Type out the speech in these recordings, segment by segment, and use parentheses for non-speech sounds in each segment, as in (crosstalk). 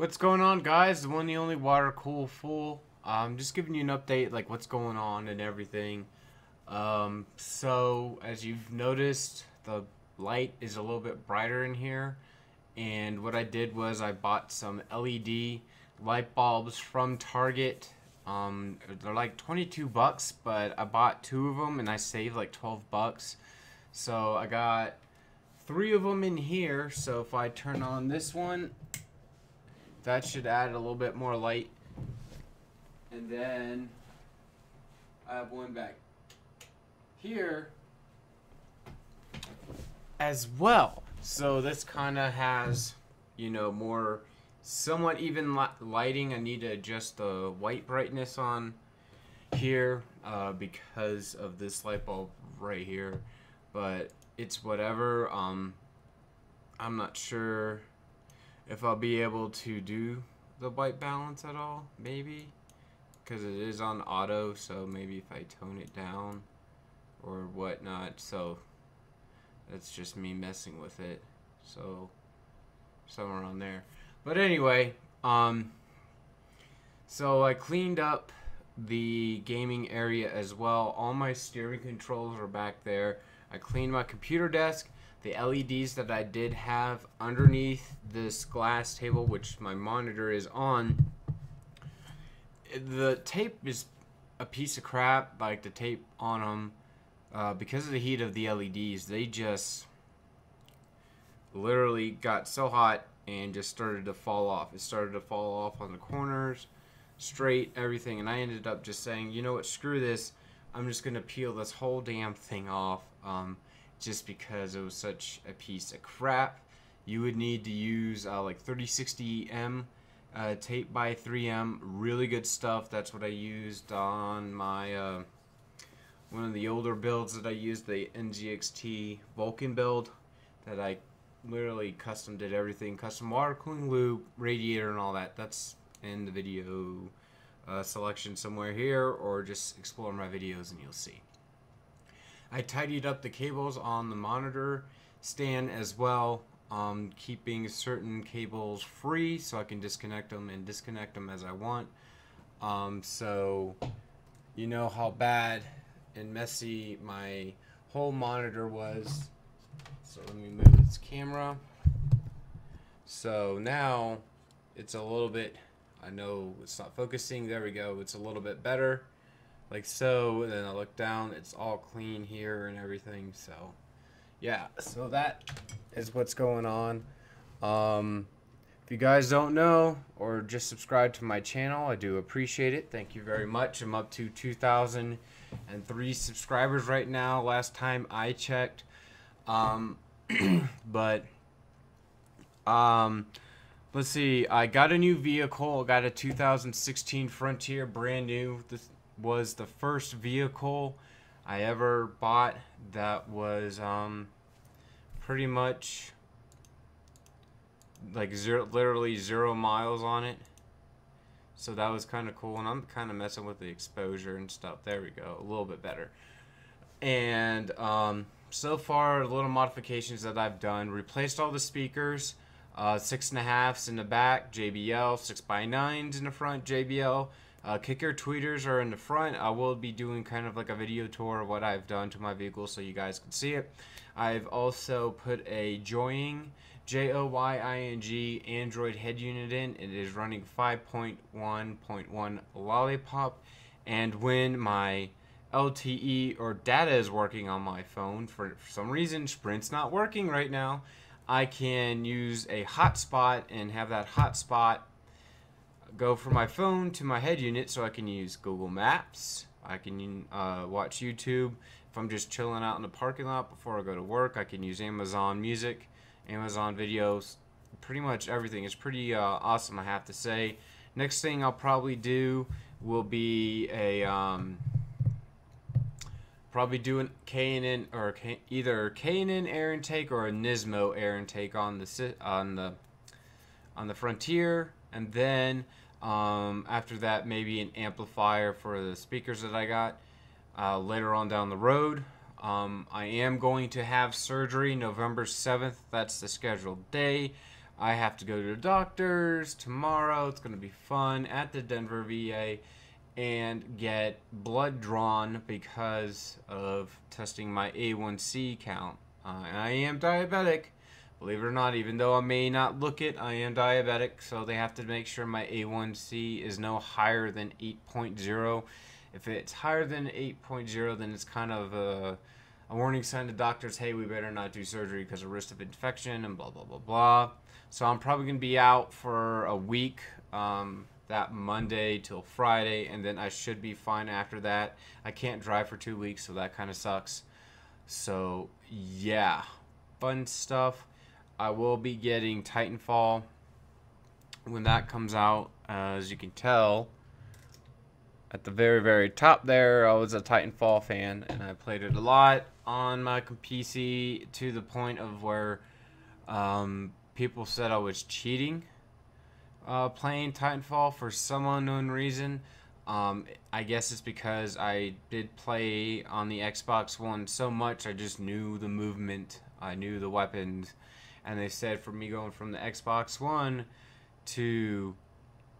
What's going on, guys? The one, the only water cool fool. I'm um, just giving you an update, like what's going on and everything. Um, so, as you've noticed, the light is a little bit brighter in here. And what I did was I bought some LED light bulbs from Target. Um, they're like 22 bucks, but I bought two of them and I saved like 12 bucks. So I got three of them in here. So if I turn on this one, that should add a little bit more light. And then I have one back here as well. So this kind of has, you know, more somewhat even lighting. I need to adjust the white brightness on here uh, because of this light bulb right here. But it's whatever. Um, I'm not sure if I'll be able to do the white balance at all, maybe. Because it is on auto, so maybe if I tone it down or whatnot. So that's just me messing with it. So somewhere on there. But anyway, um, so I cleaned up the gaming area as well. All my steering controls are back there. I cleaned my computer desk the LEDs that I did have underneath this glass table, which my monitor is on, the tape is a piece of crap. Like the tape on them, uh, because of the heat of the LEDs, they just literally got so hot and just started to fall off. It started to fall off on the corners, straight, everything. And I ended up just saying, you know what, screw this. I'm just going to peel this whole damn thing off. Um, just because it was such a piece of crap. You would need to use uh, like 3060M uh, tape by 3M. Really good stuff. That's what I used on my uh, one of the older builds that I used, the NZXT Vulcan build that I literally custom did everything. Custom water cooling loop, radiator, and all that. That's in the video uh, selection somewhere here, or just explore my videos and you'll see. I tidied up the cables on the monitor stand as well, um, keeping certain cables free so I can disconnect them and disconnect them as I want. Um, so you know how bad and messy my whole monitor was. So let me move this camera. So now it's a little bit, I know it's not focusing, there we go, it's a little bit better like so and then I look down it's all clean here and everything so yeah so that is what's going on. Um, if you guys don't know or just subscribe to my channel I do appreciate it. Thank you very much. I'm up to 2,003 subscribers right now last time I checked. Um, (clears throat) but um, let's see I got a new vehicle I got a 2016 Frontier brand new. This was the first vehicle I ever bought that was um, pretty much like zero, literally zero miles on it. So that was kind of cool, and I'm kind of messing with the exposure and stuff. There we go, a little bit better. And um, so far, little modifications that I've done: replaced all the speakers, uh, six and a halfs in the back, JBL, six by nines in the front, JBL. Uh, kicker tweeters are in the front. I will be doing kind of like a video tour of what I've done to my vehicle so you guys can see it. I've also put a Joying, J-O-Y-I-N-G Android head unit in. It is running 5.1.1 Lollipop. And when my LTE or data is working on my phone, for, for some reason Sprint's not working right now, I can use a hotspot and have that hotspot go from my phone to my head unit so I can use Google Maps. I can uh, watch YouTube. If I'm just chilling out in the parking lot before I go to work, I can use Amazon Music, Amazon Videos, pretty much everything. It's pretty uh, awesome, I have to say. Next thing I'll probably do will be a um, probably do an K&N or K, either K&N air intake or a Nismo air intake on the on the on the Frontier, and then um, after that, maybe an amplifier for the speakers that I got uh, later on down the road. Um, I am going to have surgery November 7th. That's the scheduled day. I have to go to the doctors tomorrow. It's going to be fun at the Denver VA and get blood drawn because of testing my A1C count. Uh, and I am diabetic, believe it or not, even though I may not look it, I am diabetic, so they have to make sure my A1C is no higher than 8.0. If it's higher than 8.0, then it's kind of a, a warning sign to doctors hey, we better not do surgery because of risk of infection and blah, blah, blah, blah. So I'm probably going to be out for a week. Um, that Monday till Friday, and then I should be fine after that. I can't drive for two weeks, so that kind of sucks. So, yeah, fun stuff. I will be getting Titanfall when that comes out. Uh, as you can tell, at the very, very top there, I was a Titanfall fan, and I played it a lot on my PC to the point of where um, people said I was cheating uh, playing Titanfall for some unknown reason. Um, I guess it's because I did play on the Xbox One so much, I just knew the movement, I knew the weapons, and they said for me going from the Xbox One to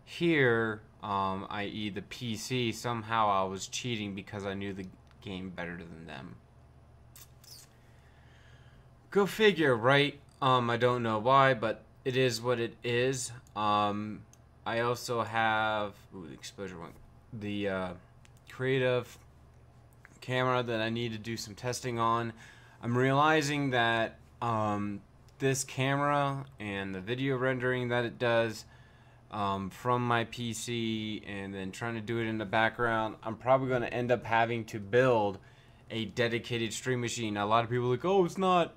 here, um, i.e., the PC, somehow I was cheating because I knew the game better than them. Go figure, right? Um, I don't know why, but it is what it is. Um, I also have ooh, the exposure one, the uh, creative camera that I need to do some testing on. I'm realizing that um, this camera and the video rendering that it does um, from my PC and then trying to do it in the background, I'm probably going to end up having to build a dedicated stream machine. A lot of people like, oh, it's not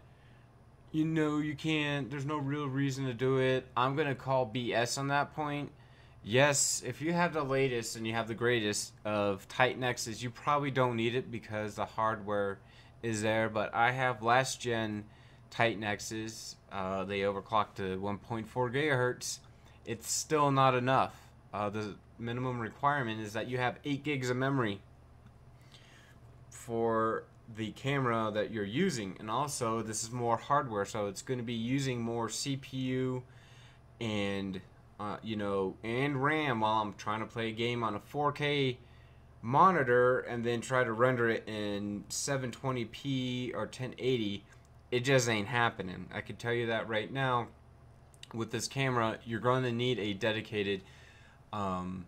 you know you can't there's no real reason to do it i'm gonna call bs on that point yes if you have the latest and you have the greatest of titan x's you probably don't need it because the hardware is there but i have last gen titan x's uh, they overclock to 1.4 gigahertz. It's still not enough. Uh, the minimum requirement is that you have 8 gigs of memory for the camera that you're using. And also this is more hardware so it's going to be using more CPU and uh, you know and RAM while I'm trying to play a game on a 4K monitor and then try to render it in 720p or 1080 it just ain't happening I can tell you that right now with this camera you're going to need a dedicated um,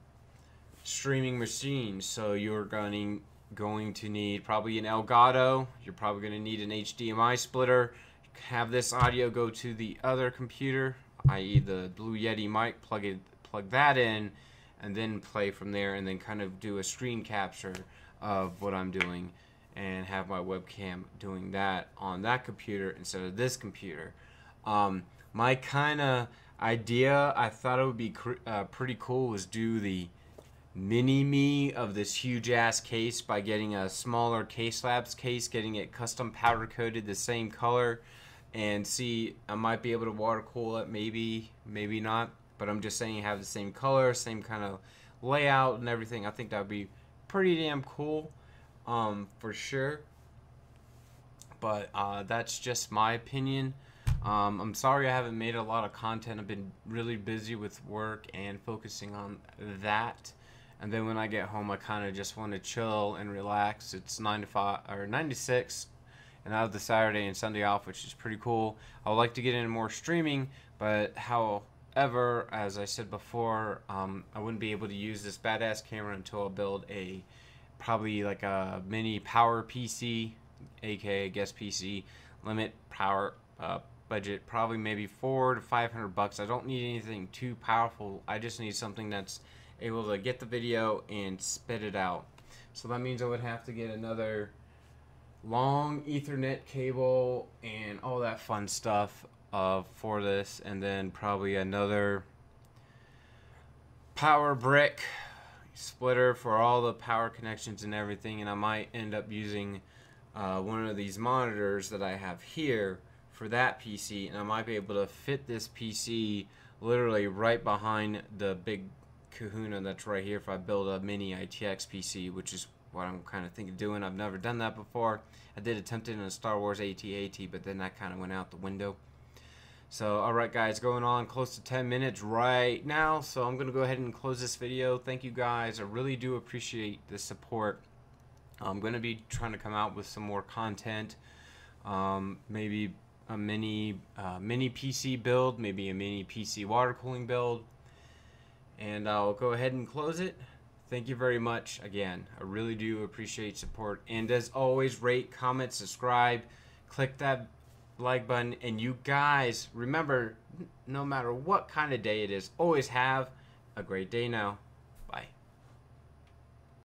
streaming machine so you're going going to need probably an Elgato. You're probably going to need an HDMI splitter. Have this audio go to the other computer, i.e. the Blue Yeti mic, plug it, plug that in, and then play from there, and then kind of do a screen capture of what I'm doing, and have my webcam doing that on that computer instead of this computer. Um, my kind of idea, I thought it would be uh, pretty cool, was do the mini me of this huge ass case by getting a smaller CaseLabs case getting it custom powder coated the same color and see I might be able to water cool it maybe maybe not but I'm just saying have the same color same kind of layout and everything I think that would be pretty damn cool um, for sure but uh, that's just my opinion um, I'm sorry I haven't made a lot of content I've been really busy with work and focusing on that and then when I get home, I kind of just want to chill and relax. It's nine to five or nine to six, and I have the Saturday and Sunday off, which is pretty cool. I would like to get into more streaming, but however, as I said before, um, I wouldn't be able to use this badass camera until I build a probably like a mini power PC, aka guest PC, limit power uh, budget, probably maybe four to five hundred bucks. I don't need anything too powerful. I just need something that's able to get the video and spit it out. So that means I would have to get another long Ethernet cable and all that fun stuff uh, for this, and then probably another power brick splitter for all the power connections and everything, and I might end up using uh, one of these monitors that I have here for that PC, and I might be able to fit this PC literally right behind the big kahuna that's right here if I build a mini ITX PC, which is what I'm kind of thinking of doing. I've never done that before. I did attempt it in a Star Wars AT-AT, but then that kind of went out the window. So, alright guys, going on close to 10 minutes right now. So I'm going to go ahead and close this video. Thank you guys. I really do appreciate the support. I'm going to be trying to come out with some more content. Um, maybe a mini uh, mini PC build, maybe a mini PC water cooling build. And I'll go ahead and close it. Thank you very much again. I really do appreciate support. And as always, rate, comment, subscribe, click that like button. And you guys, remember, no matter what kind of day it is, always have a great day now.